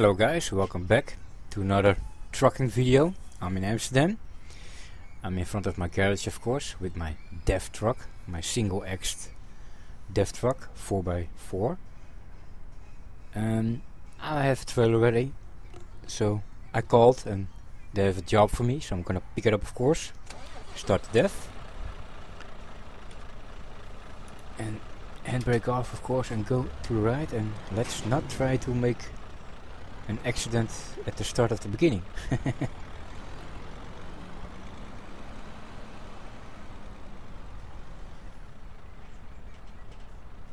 Hello guys, welcome back to another trucking video. I'm in Amsterdam. I'm in front of my garage of course with my DAF truck, my single axed DAF truck 4x4. Um, I have a trailer ready, so I called and they have a job for me, so I'm gonna pick it up of course. Start the DAF. And handbrake off of course and go to the right and let's not try to make an accident at the start of the beginning.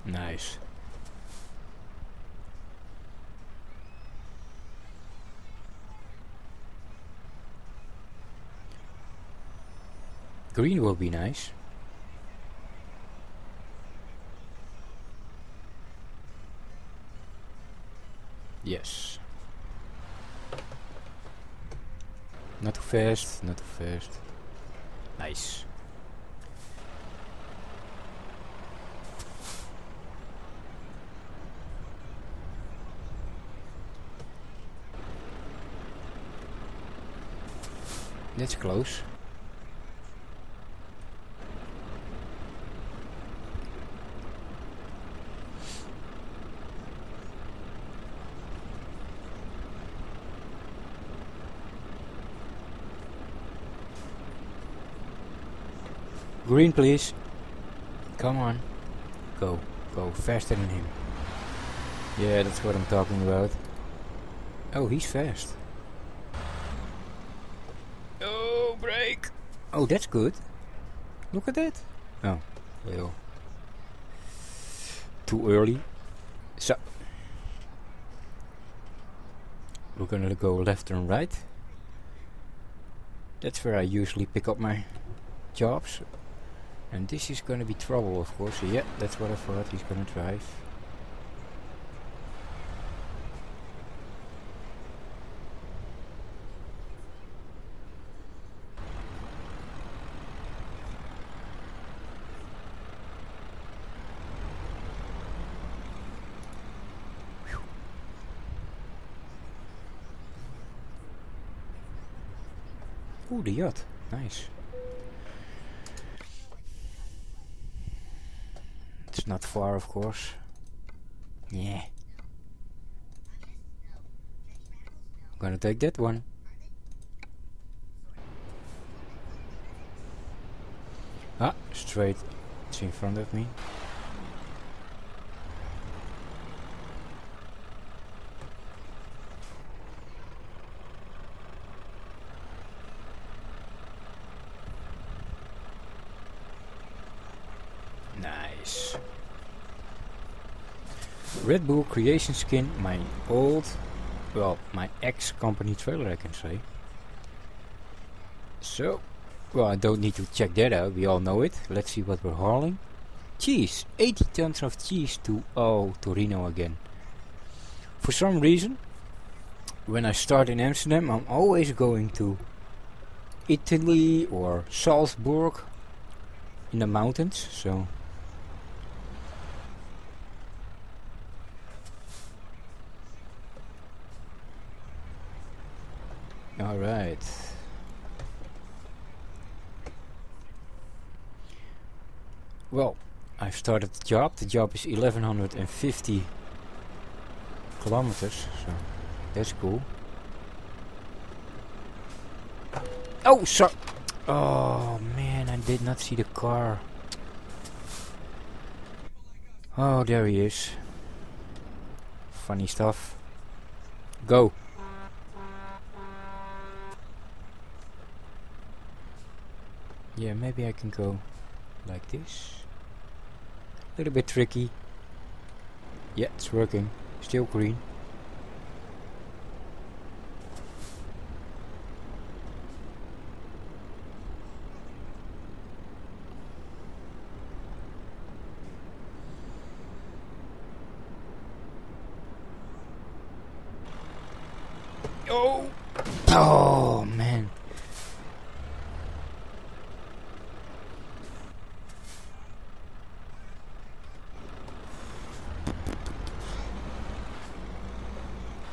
nice. Green will be nice. Yes. Not too fast, not too fast. Nice. That's close. Green, please. Come on. Go. Go faster than him. Yeah, that's what I'm talking about. Oh, he's fast. Oh, break! Oh, that's good. Look at that. Oh, well. Too early. So. We're gonna go left and right. That's where I usually pick up my jobs. And this is gonna be trouble, of course. Yeah, that's what I thought. He's gonna drive. Oeh, de yacht. Nice. Not far, of course. Yeah. I'm gonna take that one. Ah, straight. It's in front of me. Nice. Red Bull Creation Skin, my old, well, my ex-company trailer I can say. So, well I don't need to check that out, we all know it. Let's see what we're hauling. Cheese, 80 tons of cheese to, oh, Torino again. For some reason, when I start in Amsterdam, I'm always going to Italy or Salzburg in the mountains, so Alright. Well, I've started the job. The job is 1150 kilometers, so that's cool. Oh, sorry. Oh man, I did not see the car. Oh, there he is. Funny stuff. Go. Yeah, maybe I can go like this. Little bit tricky. Yeah, it's working. Still green. Oh! Oh, man.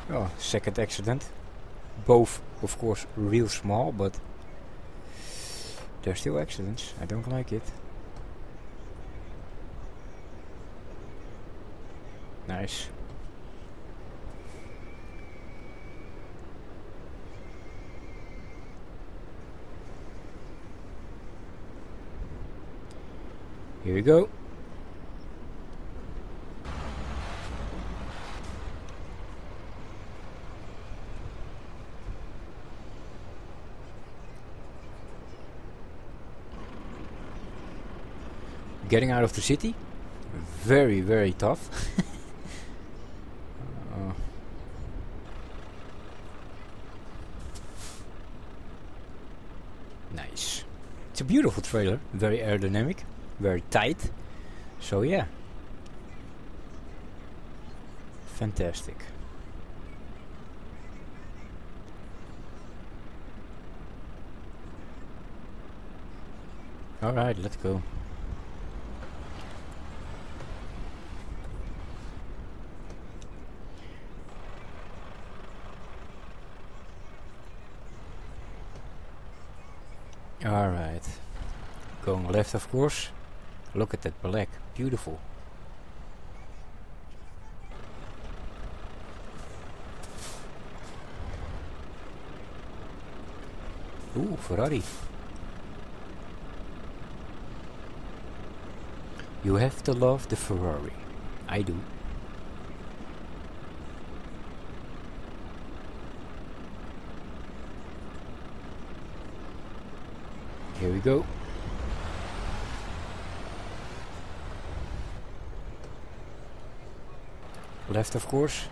Oh, Oh, second accident. Both, of course, real small, but they're still accidents. I don't like it. Nice. Here we go. Getting out of the city, very very tough. uh, nice. It's a beautiful trailer, very aerodynamic very tight. So yeah. Fantastic. Alright, let's go. Alright. Going left of course. Look at that black. Beautiful. Ooh, Ferrari. You have to love the Ferrari. I do. Here we go. left of course.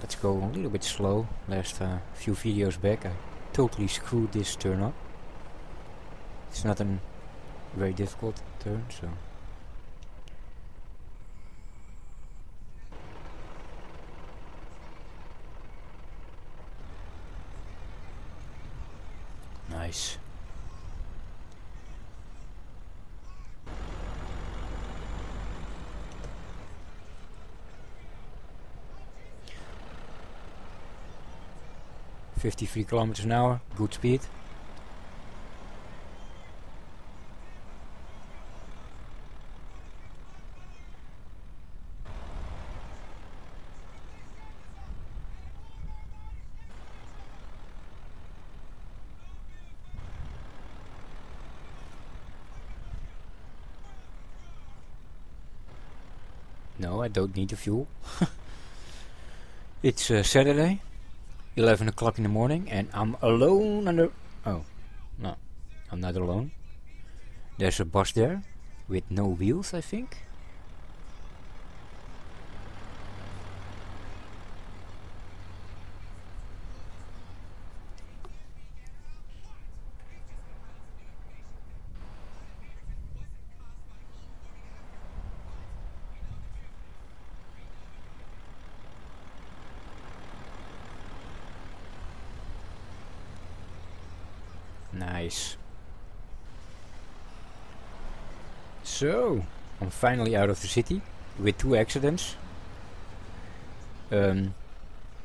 Let's go a little bit slow. Last uh, few videos back I totally screwed this turn up. It's not a very difficult turn so... Nice. 53 kilometers an hour, good speed. I don't need the fuel. it's uh, Saturday. 11 o'clock in the morning and I'm alone under... Oh, no, I'm not alone. There's a bus there with no wheels, I think. So, I'm finally out of the city with two accidents. Um,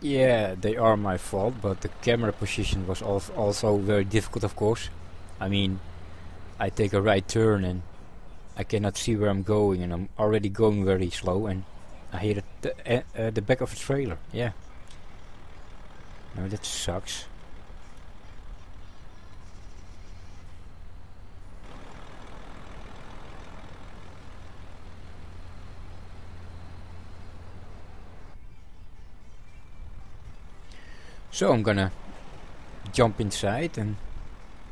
yeah, they are my fault, but the camera position was also very difficult, of course. I mean, I take a right turn and I cannot see where I'm going, and I'm already going very slow, and I hit the, uh, uh, the back of a trailer. Yeah. No, that sucks. So I'm gonna jump inside and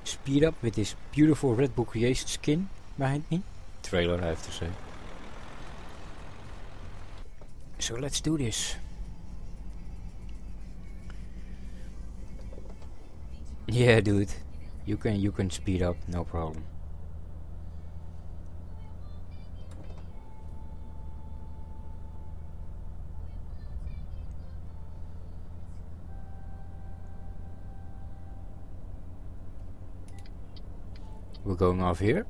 speed up with this beautiful Red Bull Creation skin behind me. Trailer I have to say. So let's do this. Yeah dude, you can you can speed up, no problem. We're going off here.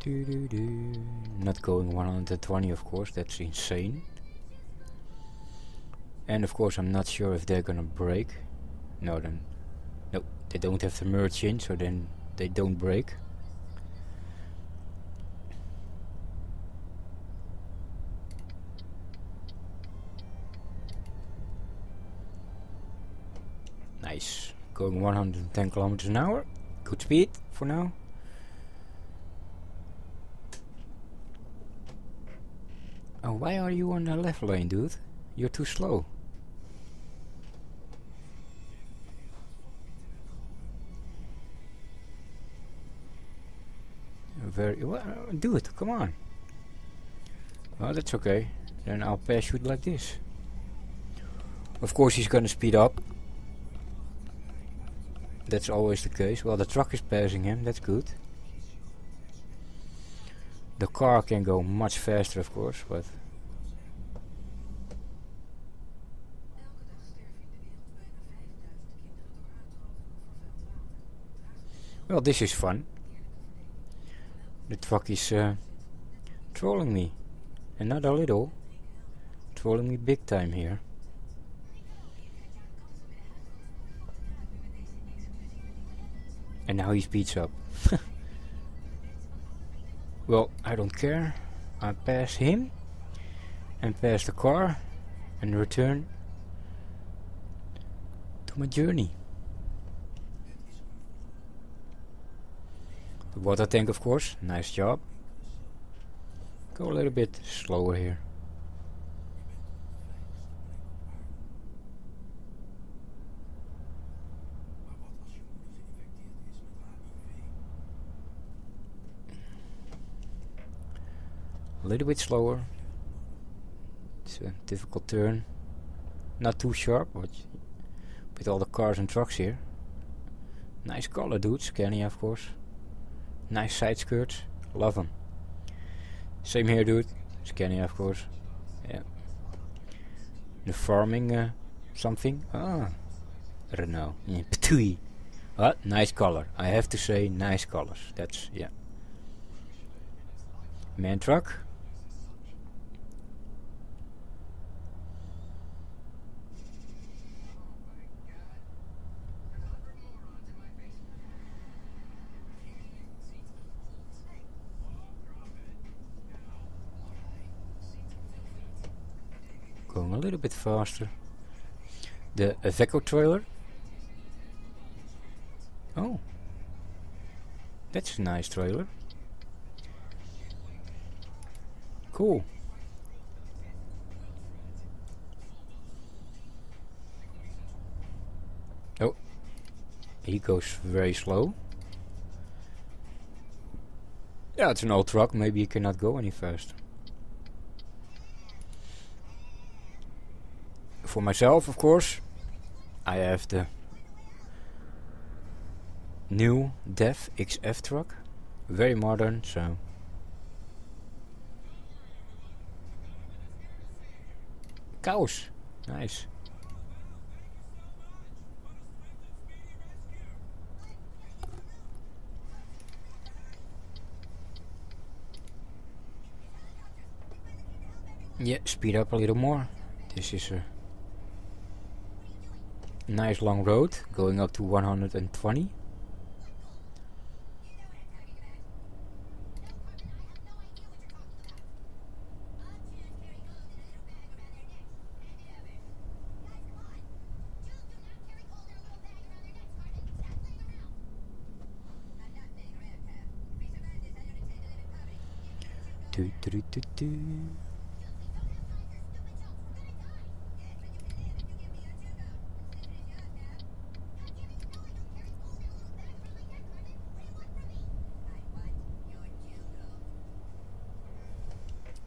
Do do do. Not going 120 of course, that's insane. And of course I'm not sure if they're gonna break. No then no, they don't have the merge in, so then they don't break. Nice. Going 110 kilometers an hour. Good speed for now. Oh, why are you on the left lane, dude? You're too slow. Very well, it. Come on. Well, that's okay. Then I'll pass you like this. Of course, he's gonna speed up. That's always the case. Well, the truck is passing him. That's good. The car can go much faster, of course, but Well, this is fun. The truck is uh, trolling me. And not a little. Trolling me big time here. And now he speeds up. well, I don't care. I pass him. And pass the car. And return to my journey. The water tank of course, nice job. Go a little bit slower here. A little bit slower. It's a difficult turn. Not too sharp, but with all the cars and trucks here. Nice color dude, Scania of course. Nice side skirts. Love them. Same here, dude. Scania, of course. Yeah. The farming uh, something. Ah. Renault. Yeah. Patui. Ah, nice color. I have to say, nice colors. That's, yeah. Man truck. Going a little bit faster. The Iveco trailer. Oh. That's a nice trailer. Cool. Oh. He goes very slow. Yeah, it's an old truck. Maybe he cannot go any faster. For myself, of course, I have the new DAF XF truck. Very modern, so... Cows! Nice. Yeah, speed up a little more. This is a nice long road going up to 120 do do do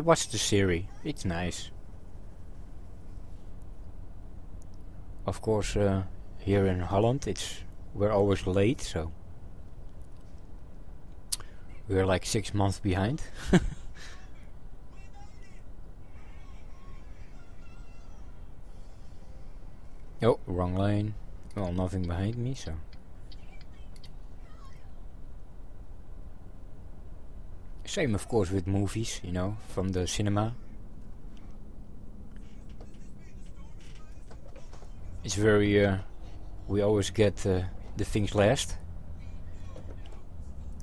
I watched the series. It's nice. Of course, uh, here in Holland, it's we're always late, so we're like six months behind. oh, wrong lane. Well, nothing behind me, so. Same, of course, with movies, you know, from the cinema. It's very, uh, we always get uh, the things last.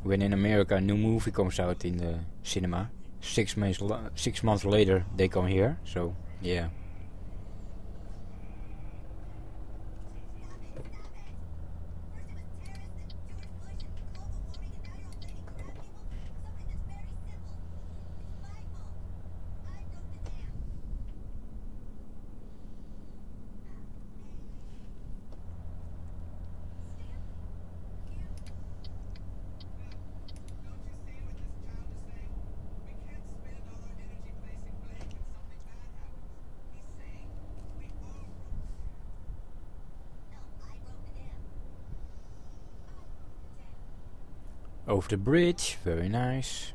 When in America a new movie comes out in the cinema, six months six months later they come here. So yeah. Over the bridge, very nice.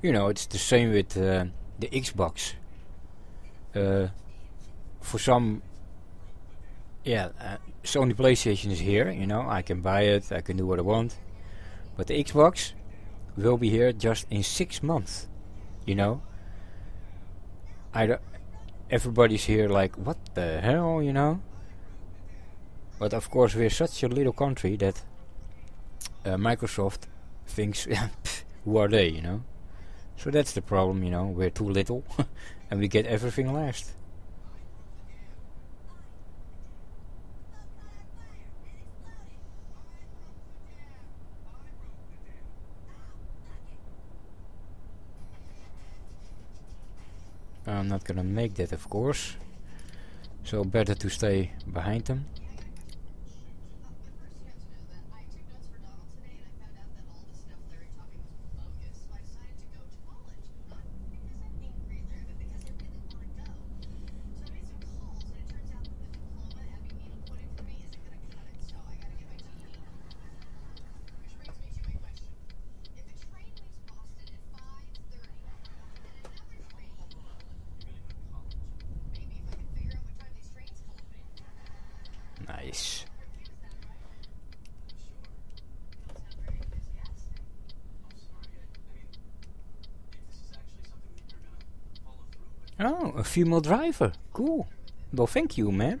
You know, it's the same with uh, the Xbox. Uh, for some, yeah, uh, Sony PlayStation is here, you know, I can buy it, I can do what I want. But the Xbox will be here just in six months, you know. I everybody's here like, what the hell, you know? But of course we're such a little country that uh, Microsoft thinks, who are they, you know? So that's the problem, you know, we're too little and we get everything last. I'm not gonna make that of course so better to stay behind them Oh, a female driver. Cool. Well, thank you, man.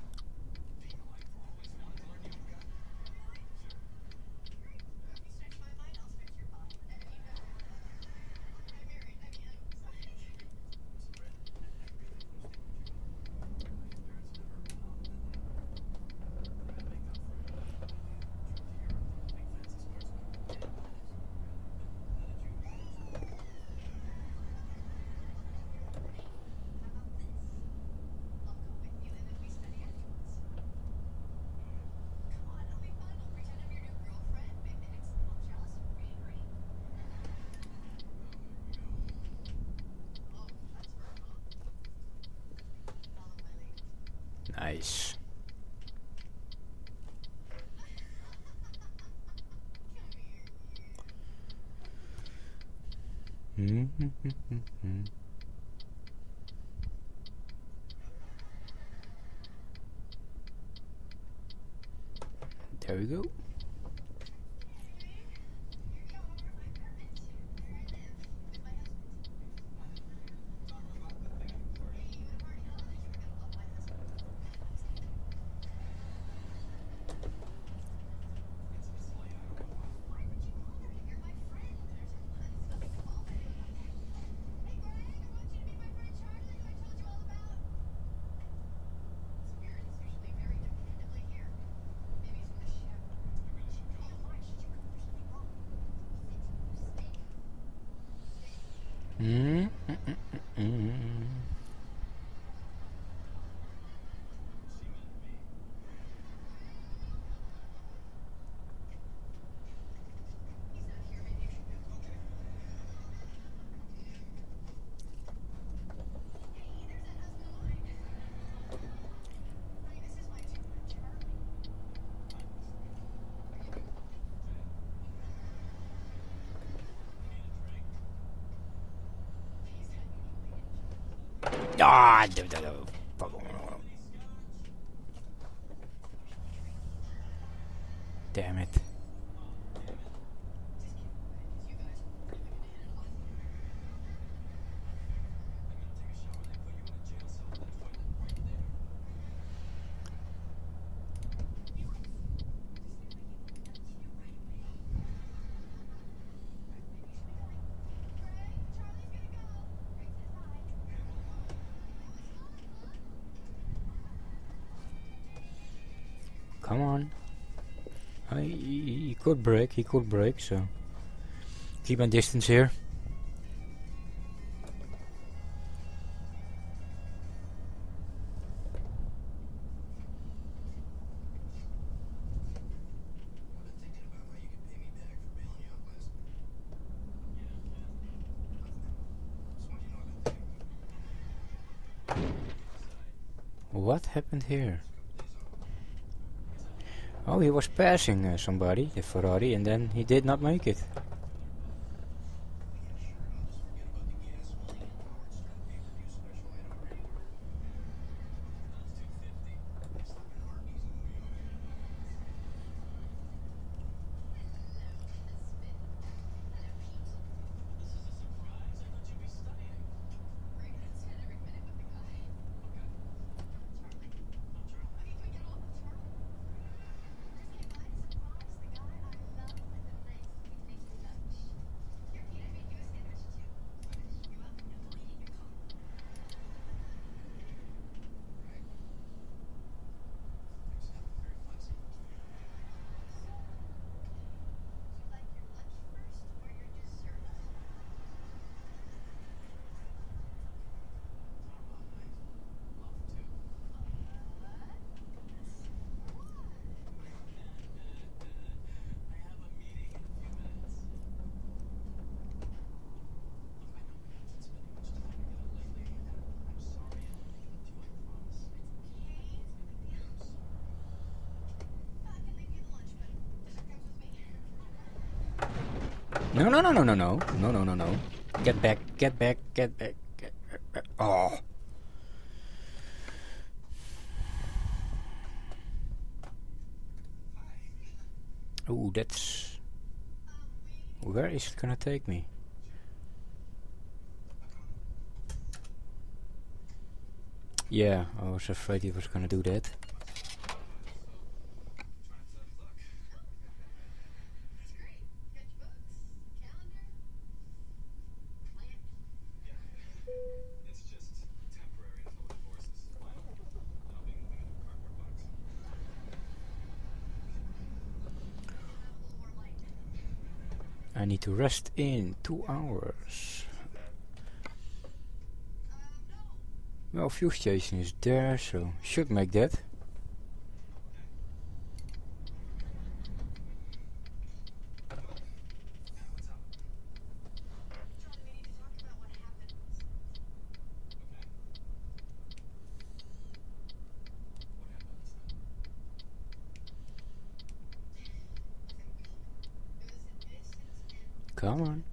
Nice. Mm-hmm. we go. Ah, oh, Come on. Uh, I, he, he could break, he could break, so. Keep my distance here. What happened here? He was passing uh, somebody, the Ferrari, and then he did not make it. No, no, no, no, no, no. No, no, no, no. Get back, get back, get back, get back. Oh. Ooh, that's... Where is it gonna take me? Yeah, I was afraid he was gonna do that. To rest in two hours. Well, fuel station is there, so should make that. Come on.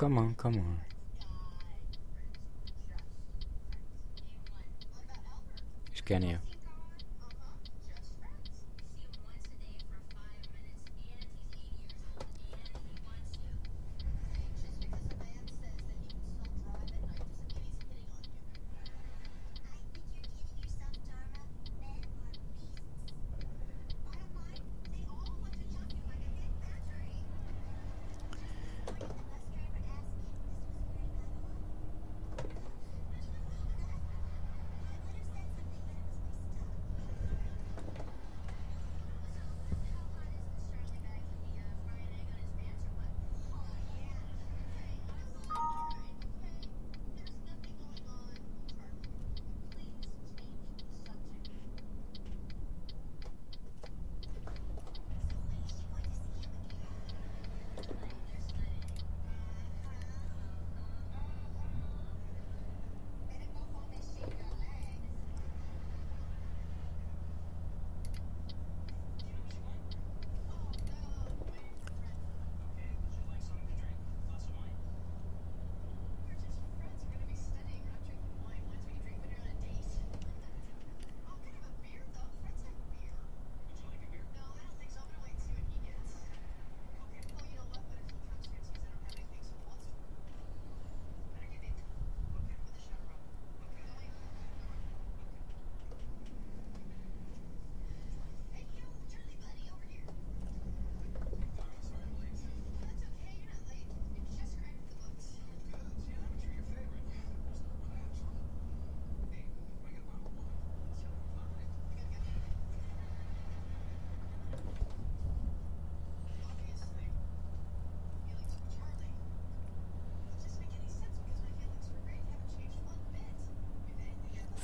Come on, come on. Scan you.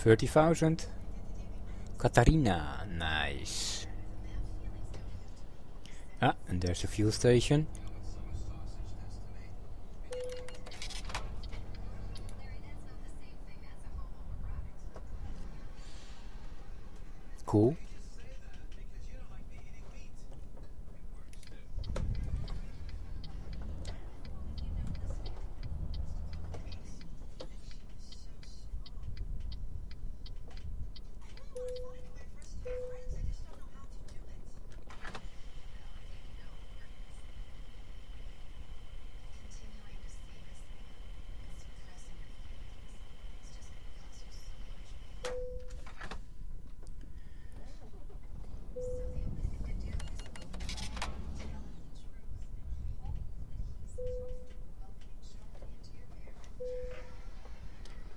Thirty thousand. Katarina, nice. Ah, and there's a fuel station. Cool.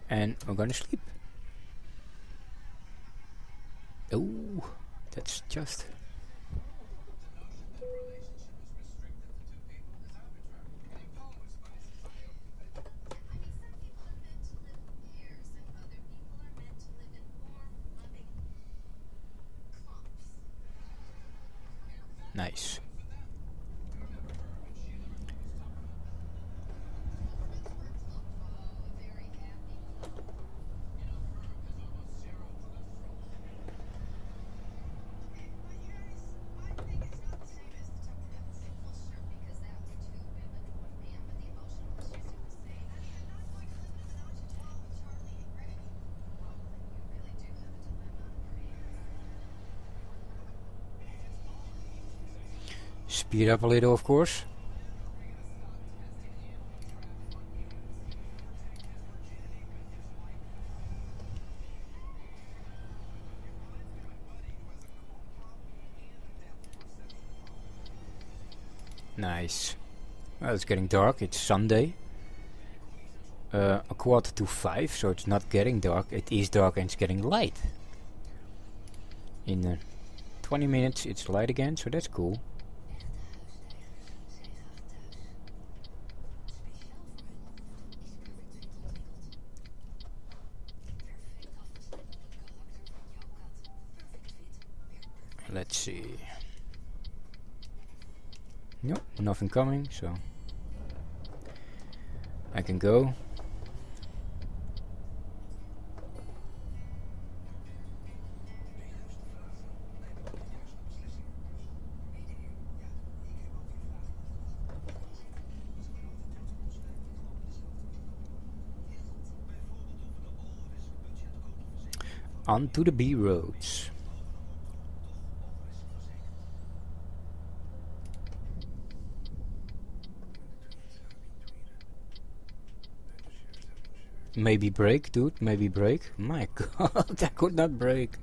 And we're gonna sleep. Speed up a little, of course. Nice. Well, it's getting dark. It's Sunday. Uh, a quarter to five, so it's not getting dark. It is dark and it's getting light. In uh, 20 minutes it's light again, so that's cool. nothing coming, so I can go. onto the B roads. Maybe brake, dude. Maybe brake. My god, I could not brake.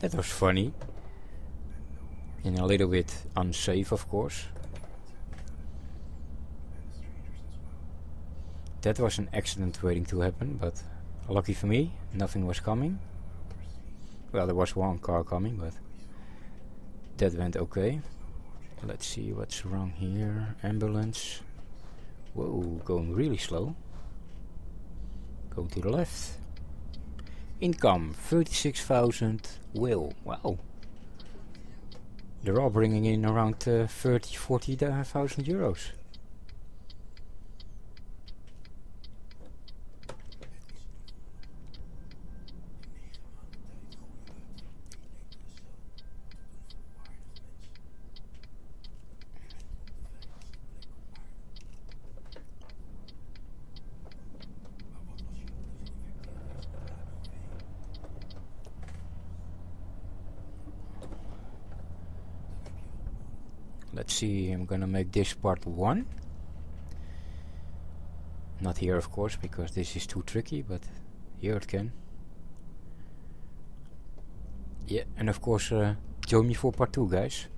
that was funny. And a little bit unsafe, of course. That was an accident waiting to happen, but lucky for me, nothing was coming. Well, there was one car coming, but that went okay. Let's see what's wrong here. Ambulance. Whoa, going really slow. Going to the left. Income 36,000 will. Wow. They're all bringing in around uh, 30, 40,000 euros. let's see I'm gonna make this part 1 not here of course because this is too tricky but here it can. Yeah and of course uh, join me for part 2 guys